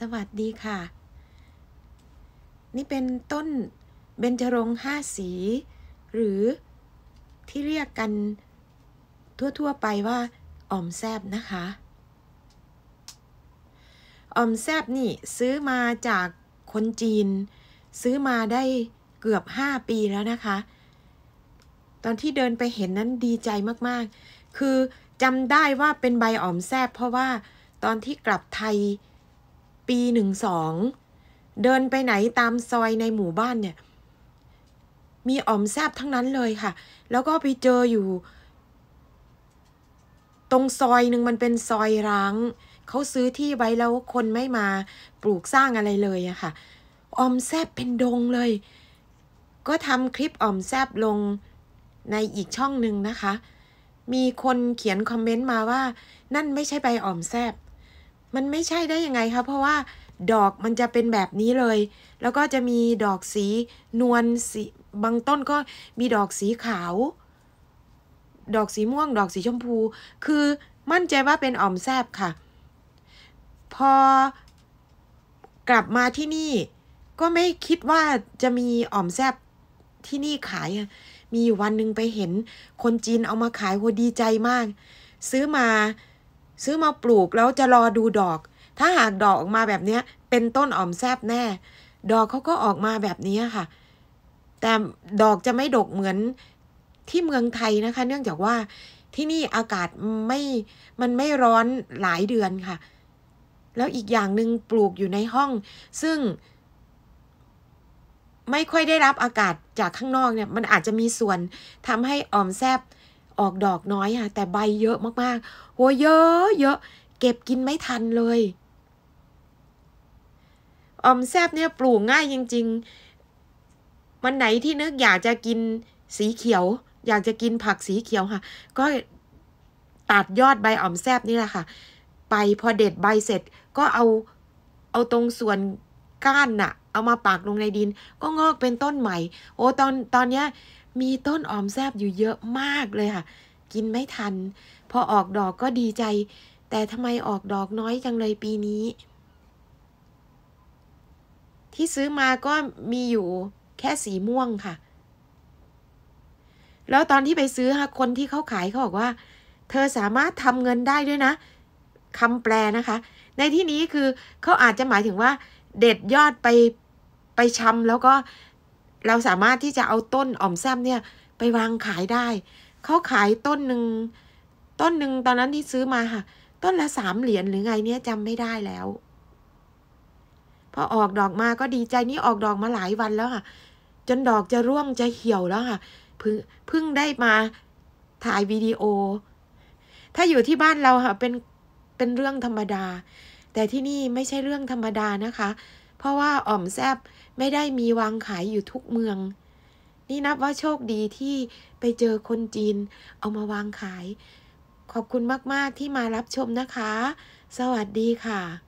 สวัสดีค่ะ นี่เป็นต้นเบญจรงค์ห้าสี หรือที่เรียกกันทั่ว ๆ ไปว่าอ่อมแซบนะคะอ่อมแซบนี่ซื้อมาจากคนจีน ซื้อมาได้เกือบ 5 ปีแล้วนะคะ ตอนที่เดินไปเห็นนั้นดีใจมากๆ คือจำได้ว่าเป็นใบอ่อมแซบเพราะว่าตอนที่กลับไทย ปีหนึ่งสองเดินไปไหนตามซอยในหมู่บ้านเนี่ย มีอ่อมแซบทั้งนั้นเลยค่ะ แล้วก็ไปเจออยู่ ตรงซอยหนึ่งมันเป็นซอยร้าง เขาซื้อที่ไว้แล้วคนไม่มาปลูกสร้างอะไรเลยอะค่ะออมแซบเป็นดงเลย ก็ทำคลิปออมแซบลงในอีกช่องหนึ่งนะคะ มีคนเขียนคอมเมนต์มาว่า นั่นไม่ใช่ใบออมแซบ มันไม่ใช่ได้ยังไงคะเพราะว่าดอกมันจะเป็นแบบนี้เลย แล้วก็จะมีดอกสีนวลสีบางต้นก็มีดอกสีขาว ดอกสีม่วง ดอกสีชมพู คือมั่นใจว่าเป็นอ่อมแซบค่ะ พอกลับมาที่นี่ ก็ไม่คิดว่าจะมีอ่อมแซบที่นี่ขาย มีอยู่วันหนึ่งไปเห็นคนจีนเอามาขายโหดีใจมาก ซื้อมา ซื้อมาปลูกแล้วจะรอดูดอก ถ้าหากดอกออกมาแบบนี้เป็นต้นอ่อมแซบแน่ ดอกเขาก็ออกมาแบบนี้ค่ะ แต่ดอกจะไม่ดกเหมือนที่เมืองไทยนะคะ เนื่องจากว่าที่นี่อากาศไม่มันไม่ร้อนหลายเดือนค่ะ แล้วอีกอย่างหนึ่งปลูกอยู่ในห้อง ซึ่ง ไม่ค่อยได้รับอากาศจากข้างนอกเนี่ย มันอาจจะมีส่วนทำให้อ่อมแซบ ออกดอกน้อยค่ะ แต่ใบเยอะมากๆโหเยอะเยอะเก็บกินไม่ทันเลยอมแซบเนี่ยปลูกง่ายจริงๆวันไหนที่นึกอยากจะกินสีเขียว อยากจะกินผักสีเขียวค่ะ ก็ตัดยอดใบออมแซบนี่แหละค่ะ ไปพอเด็ดใบเสร็จก็เอาเอาตรงส่วนก้านน่ะ เอามาปักลงในดิน ก็งอกเป็นต้นใหม่ โอ้ตอนตอนเนี้ย มีต้นออมแซบอยู่เยอะมากเลยค่ะ กินไม่ทัน พอออกดอกก็ดีใจ แต่ทำไมออกดอกน้อยจังเลยปีนี้ ที่ซื้อมาก็มีอยู่แค่สีม่วงค่ะ แล้วตอนที่ไปซื้อค่ะคนที่เขาขายเขาบอกว่า เธอสามารถทำเงินได้ด้วยนะคำแปลนะคะ ในที่นี้คือเขาอาจจะหมายถึงว่า เด็ดยอดไปไปชำแล้วก็ เราสามารถที่จะเอาต้นอ่อมแซมเนี่ยไปวางขายได้ เขาขายต้นหนึ่งต้นหนึ่งตอนนั้นที่ซื้อมาค่ะ ต้นละสามเหรียญหรือไงเนี่ยจำไม่ได้แล้ว พอออกดอกมาก็ดีใจนี่ออกดอกมาหลายวันแล้วค่ะ จนดอกจะร่วงจะเหี่ยวแล้วค่ะเพิ่งได้มาถ่ายวิดีโอ ถ้าอยู่ที่บ้านเราค่ะเป็นเป็นเรื่องธรรมดา แต่ที่นี่ไม่ใช่เรื่องธรรมดานะคะ ราะว่าอ่อมแซบไม่ได้มีวางขายอยู่ทุกเมือง นี่นับว่าโชคดีที่ไปเจอคนจีนเอามาวางขาย ขอบคุณมาก ๆ ที่มารับชมนะคะ สวัสดีค่ะ